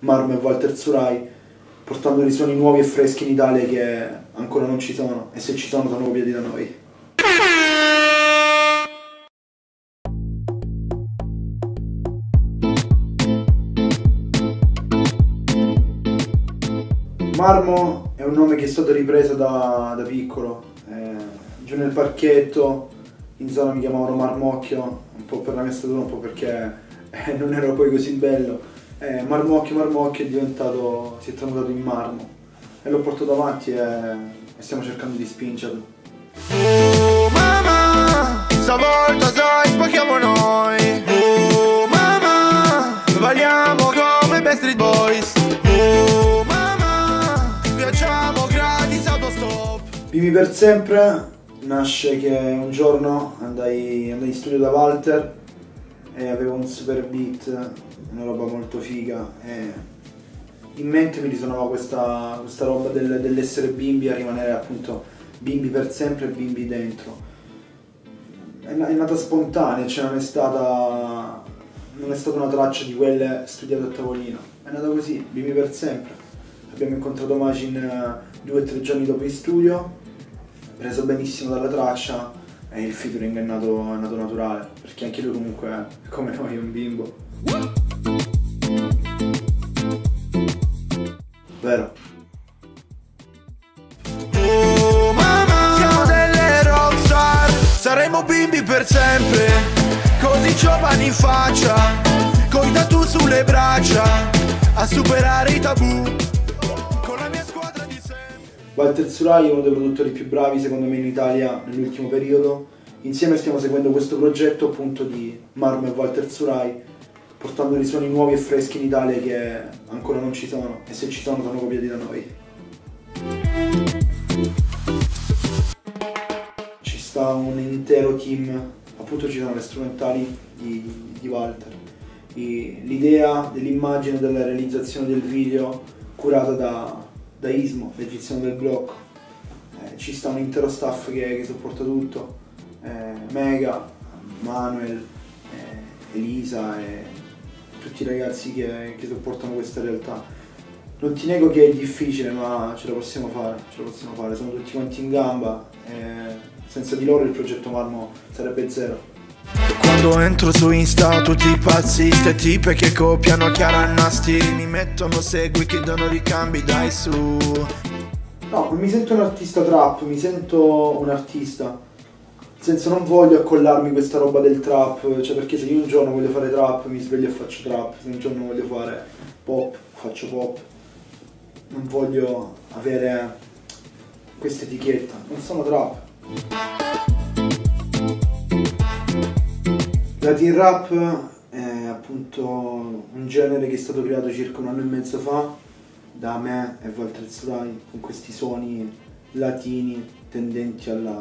Marmo e Walter Zurai, portando dei suoni nuovi e freschi in Italia che ancora non ci sono e se ci sono sono copiati da noi. Marmo è un nome che è stato ripreso da, da piccolo, eh, giù nel parchetto, in zona mi chiamavano Marmocchio, un po' per la mia statura, un po' perché eh, non ero poi così bello. Eh, marmocchio, Marmocchio è diventato, si è tramutato in Marmo. E l'ho portato avanti e, e stiamo cercando di spingerlo. Oh mamma, stavolta sai spacchiamo noi. Oh mamma, balliamo come Backstreet Boys. Oh mamma, viaggiamo gratis autostop. Bimbi per sempre nasce che un giorno andai, andai in studio da Walter e avevo un super beat, una roba molto figa e in mente mi risuonava questa, questa roba del- dell'essere bimbi a rimanere appunto bimbi per sempre e bimbi dentro. È, è nata spontanea, cioè non è stata non è stata una traccia di quelle studiate a tavolino, è nata così, bimbi per sempre. Abbiamo incontrato Magin eh, due o tre giorni dopo in studio, preso benissimo dalla traccia e il featuring è nato, è nato naturale, perché anche lui comunque è come noi, un bimbo. Vero. Oh mamma, siamo delle rockstar Saremo bimbi per sempre Così giovani in faccia Coi tatu sulle braccia A superare i tabù Walter Zurai è uno dei produttori più bravi secondo me in Italia nell'ultimo periodo. Insieme stiamo seguendo questo progetto appunto di Marmo e Walter Zurai, portando dei suoni nuovi e freschi in Italia che ancora non ci sono e se ci sono sono copiati da noi. Ci sta un intero team, appunto ci sono le strumentali di, di Walter. L'idea dell'immagine della realizzazione del video curata da, da Ismo, l'egiziano del blocco. Eh, ci sta un intero staff che, che sopporta tutto. Eh, Mega, Manuel, eh, Elisa e tutti i ragazzi che, che sopportano questa realtà. Non ti nego che è difficile, ma ce la possiamo fare, ce la possiamo fare, siamo tutti quanti in gamba. e senza di loro il progetto Marmo sarebbe zero. Quando entro su Insta tutti pazzi Ste tipe che copiano Chiara Nasti Mi mettono segui, chiedono ricambi, dai su No, mi sento un artista trap, mi sento un artista. Nel senso non voglio accollarmi questa roba del trap, cioè perché se io un giorno voglio fare trap mi sveglio e faccio trap, se un giorno voglio fare pop, faccio pop. Non voglio avere questa etichetta, non sono trap. La teen rap è appunto un genere che è stato creato circa un anno e mezzo fa da me e Walter Zurai con questi suoni latini tendenti alla,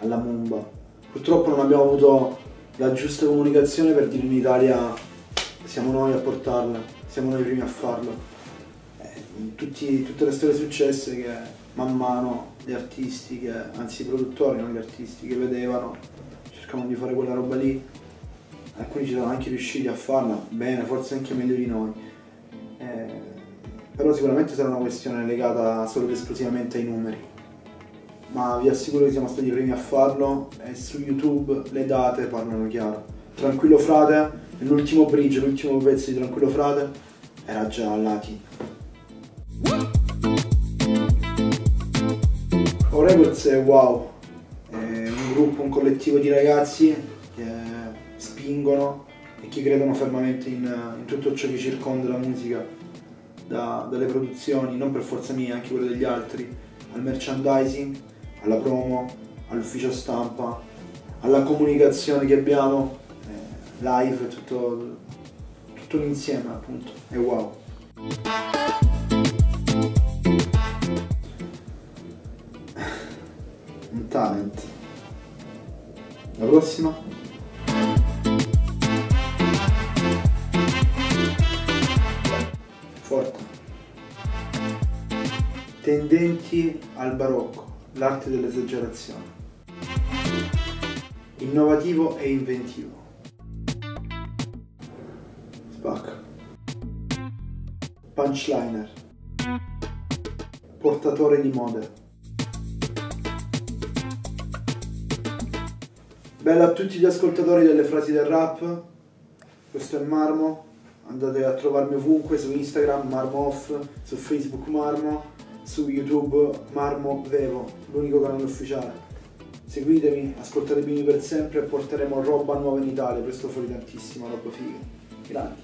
alla mumba. Purtroppo non abbiamo avuto la giusta comunicazione per dire in Italia siamo noi a portarla, siamo noi i primi a farlo. Eh, tutti- tutte le storie successe che man mano gli artisti, che, anzi i produttori, non gli artisti che vedevano, cercavano di fare quella roba lì. Alcuni ci sono anche riusciti a farla bene, forse anche meglio di noi. Eh, però sicuramente sarà una questione legata solo ed esclusivamente ai numeri. Ma vi assicuro che siamo stati i primi a farlo e su YouTube le date parlano chiaro. Tranquillo Frate, l'ultimo bridge, l'ultimo pezzo di Tranquillo Frate era già a lati. O Records è wow, gruppo, un collettivo di ragazzi che spingono e che credono fermamente in, in tutto ciò che circonda la musica da- dalle produzioni, non per forza mie, anche quelle degli altri, al merchandising, alla promo, all'ufficio stampa, alla comunicazione che abbiamo, eh, live, tutto, tutto un insieme appunto, è wow. Un talent. La prossima? Forte. Tendenti al barocco, l'arte dell'esagerazione. Innovativo e inventivo. Spacca. punchliner, portatore di mode. Bella a tutti gli ascoltatori delle frasi del rap, questo è Marmo, andate a trovarmi ovunque su Instagram Marmo Off, su Facebook Marmo, su YouTube Marmo Vevo, l'unico canale ufficiale. Seguitemi, ascoltatemi per sempre e porteremo roba nuova in Italia, presto fuori tantissima roba figa. Grandi.